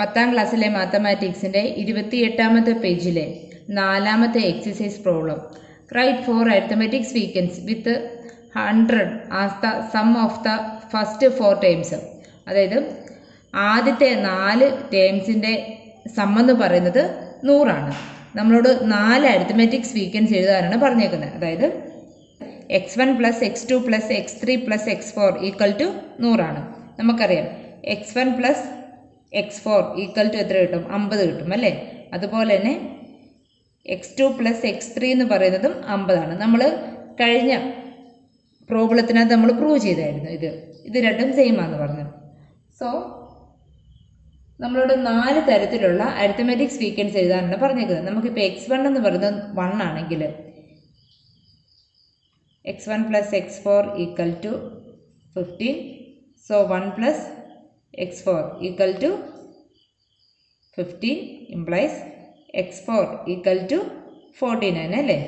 പത്താം ക്ലാസ്സിലെ മാത്തമാറ്റിക്സിന്റെ ഇരുപത്തിയെട്ടാമത്തെ പേജിലെ നാലാമത്തെ exercise problem. Write four arithmetics sequence with hundred as the sum of the first four terms അതായത് ആദ്യത്തെ നാല് ടേംസിന്റെ എന്ന് പറയുന്നത് നൂറാണ്. നമ്മളോട് നാല് അരിത്തമാറ്റിക്സ് വീക്കൻസ് എഴുതാനാണ് പറഞ്ഞേക്കുന്നത്. അതായത് x one plus x two plus x three plus x four equal to നൂറാണ്. നമുക്കറിയാം. X one plus x four equal to എത്ര കിട്ടും? അമ്പത് കിട്ടും അല്ലേ? അതുപോലെ തന്നെ x two plus x three എന്ന് പറയുന്നതും അമ്പതാണ്. നമ്മൾ കഴിഞ്ഞ പ്രോബ്ലത്തിനകത്ത് നമ്മൾ പ്രൂവ് ചെയ്തായിരുന്നു ഇത്. ഇത് രണ്ടും സെയിം ആണെന്ന് പറഞ്ഞു. സോ നമ്മളോട് നാല് തരത്തിലുള്ള അരിത്തമെറ്റിക് സ്വീക്വൻസ് എഴുതാനാണ് പറഞ്ഞേക്കുന്നത്. നമുക്കിപ്പോൾ എക്സ് വൺ എന്ന് പറയുന്നത് വൺ ആണെങ്കിൽ x one plus x four equal to fifteen so one plus x four equal to fifteen implies x four equal to forty nine അല്ലേ?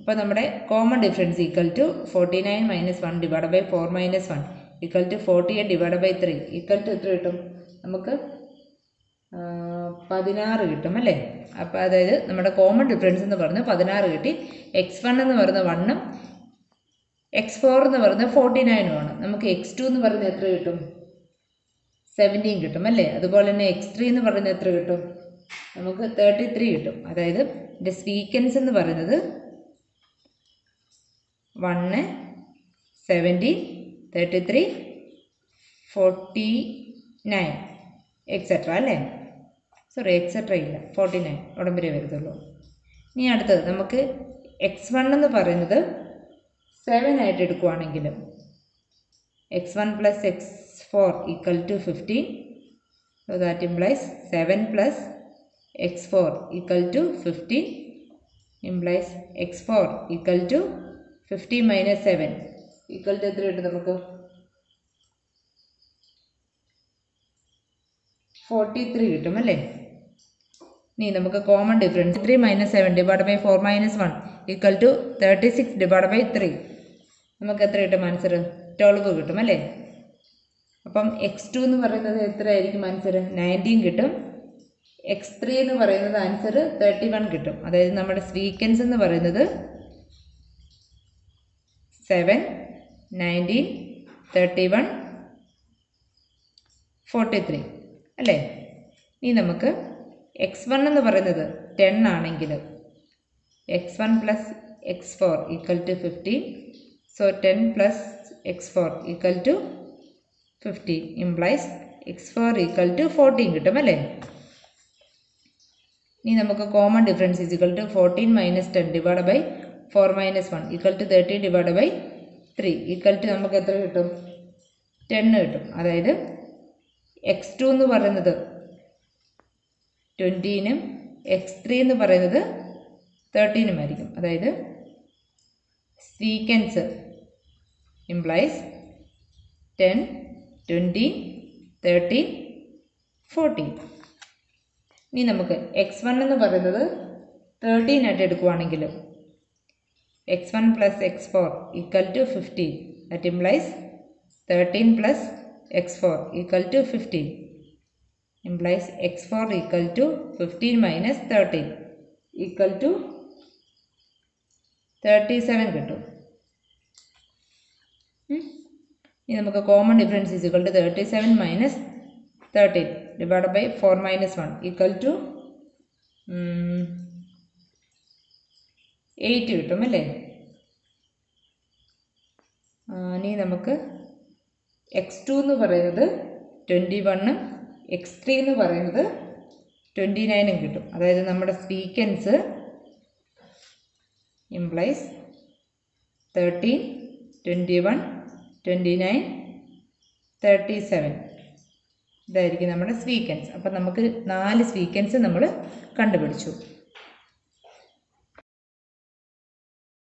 അപ്പോൾ നമ്മുടെ common difference equal to forty nine minus one divide by four minus one equal to forty eight divide by three equal to എത്ര കിട്ടും? നമുക്ക് പതിനാറ് കിട്ടും അല്ലേ? അപ്പോൾ അതായത് നമ്മുടെ കോമൺ ഡിഫറൻസ് എന്ന് പറഞ്ഞ് പതിനാറ് കിട്ടി. എക്സ് വൺ എന്ന് പറയുന്ന വണ്ണും എക്സ് ഫോർ എന്ന് പറയുന്നത് ഫോർട്ടി നയനുമാണ് നമുക്ക് എക്സ് ടു എന്ന് പറയുന്നത് എത്ര കിട്ടും? സെവന്റീൻ കിട്ടും അല്ലേ? അതുപോലെ തന്നെ എക്സ് ത്രീ എന്ന് പറയുന്നത് എത്ര കിട്ടും? നമുക്ക് തേർട്ടി ത്രീ കിട്ടും. അതായത് ഇതിന്റെ സീക്വൻസ് എന്ന് പറയുന്നത് one seventeen thirty three forty nine etcetera അല്ലേ സോറി എക്സെട്ര ഇല്ല. ഫോർട്ടി നയൻ ഉടൻ വരെ വരത്തുള്ളൂ ഇനി അടുത്തത് നമുക്ക് എക്സ് വൺ എന്ന് പറയുന്നത് സെവൻ ആയിട്ട് എടുക്കുവാണെങ്കിൽ x one plus x four equal to fifteen so that implies seven plus x four equal to fifteen implies x four equal to fifty minus seven equal to എത്ര കിട്ടും നമുക്ക്? Forty three കിട്ടും അല്ലേ? ഇനി നമുക്ക് common difference three minus seven divide by four minus one equal to thirty six divide by three നമുക്ക് എത്ര കിട്ടും? ആൻസർ ട്വൽവ് കിട്ടും അല്ലേ? അപ്പം എക്സ് ടു എന്ന് പറയുന്നത് എത്ര ആയിരിക്കും ആൻസർ നയന്റീൻ കിട്ടും. എക്സ് ത്രീ എന്ന് പറയുന്നത് ആൻസർ തേർട്ടി വൺ കിട്ടും. അതായത് നമ്മുടെ സ്വീക്കൻസ് എന്ന് പറയുന്നത് seven nineteen thirty one forty three അല്ലേ? ഇനി നമുക്ക് എക്സ് വൺ എന്ന് പറയുന്നത് ടെൻ ആണെങ്കിൽ x one plus x four equal to fifteen so ten plus x four equal to fifteen implies x four equal to fourteen കിട്ടും അല്ലേ? ഇനി നമുക്ക് common difference equal to fourteen minus ten divide by four minus one equal to thirteen divide by three equal to നമുക്ക് എത്ര കിട്ടും? Ten കിട്ടും. അതായത് X to എന്ന് പറയുന്നത് ട്വന്റീനും എക്സ് ത്രീ എന്ന് പറയുന്നത് തേർട്ടീനും ആയിരിക്കും. അതായത് sequence implies ten twenty thirteen fourteen ഇനി നമുക്ക് എക്സ് വൺ എന്ന് പറയുന്നത് തേർട്ടീൻ ആയിട്ട് എടുക്കുവാണെങ്കിൽ x one plus x four equal to fifteen that implies thirteen plus x four equal to fifteen implies x four equal to fifteen minus thirteen equal to thirty seven കിട്ടും. ഇനി നമുക്ക് common difference is equal to thirty seven minus thirteen divide by four minus one equal to eight കിട്ടും അല്ലേ? ഇനി നമുക്ക് X to എന്ന് പറയുന്നത് twenty വണ്ണും എക്സ് ത്രീ എന്ന് പറയുന്നത് ട്വന്റി നയനും കിട്ടും. അതായത് നമ്മുടെ sequence implies thirteen twenty one twenty nine thirty seven ഇതായിരിക്കും നമ്മുടെ സ്വീക്കൻസ് അപ്പം നമുക്ക് നാല് സ്വീക്കൻസ് നമ്മൾ കണ്ടുപിടിച്ചു.